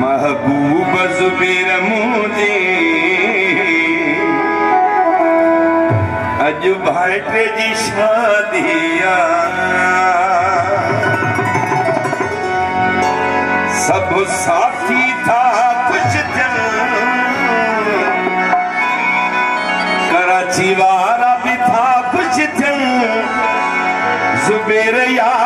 محبوب سڀ ساٿي ٿا خوش ٿين ڪراچي وارا به ٿا خوش ٿين يار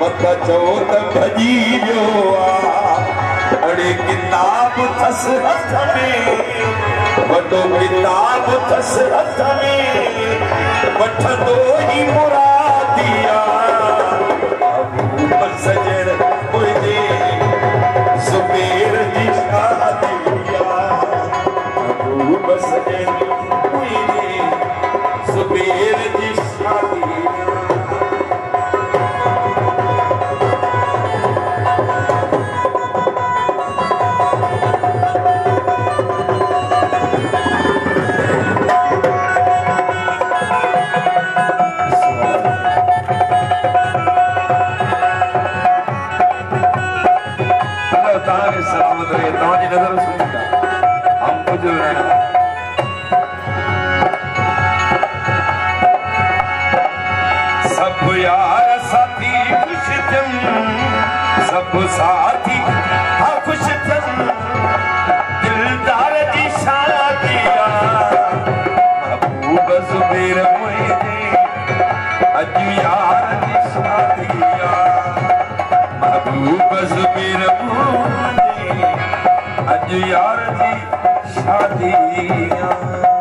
مٿان چئو ته ڀڄي ويو آهي اڙي ڪتاب اٿس هٿ ۾. وڏو ڪتاب اٿس هٿ ۾. وٺندو ئي مراديا. محبوب سجڻ منهنجي زبير جي شادي محبوب سجڻ منهنجي زبير جي شادي توهان جي نظر سڀ يار ساٿي سڀ ساٿي منهنجي اڄ يار جي شادي